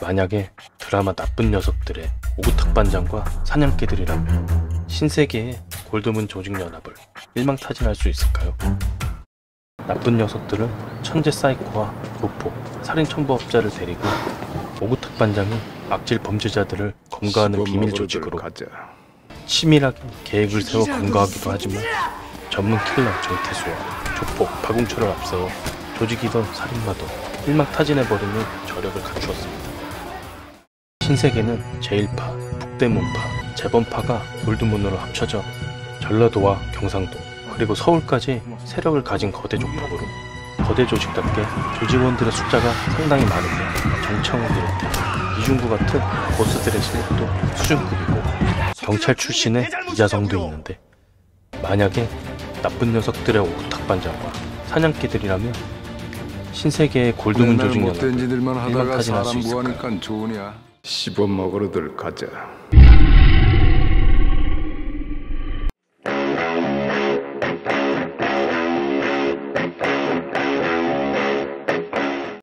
만약에 드라마 나쁜 녀석들의 오구탁 반장과 사냥개들이라면 신세계의 골드문 조직연합을 일망타진할 수 있을까요? 나쁜 녀석들은 천재 사이코와 도포, 살인천부업자를 데리고 오구탁 반장이 악질 범죄자들을 검거하는 비밀 조직으로. 치밀하게 계획을 세워 검거하기도 하지만 전문 킬러 정태수와 조폭 박웅철을 앞세워 조직이던 살인마도 일망타진해버리는 저력을 갖추었습니다. 신세계는 제1파, 북대문파, 재범파가 골드문으로 합쳐져 전라도와 경상도 그리고 서울까지 세력을 가진 거대 조폭으로 거대 조직답게 조직원들의 숫자가 상당히 많은데 정청을 비롯해 이중구 같은 보스들의 실력도 수준급이고 경찰 출신의 이자성도 있는데 만약에 나쁜 녀석들의 오탁 반장과 사냥개들이라면 신세계의 골드문 조직 짓들만 하다가 일망타진할 수 있을까요? 씹어 먹으러들 가자.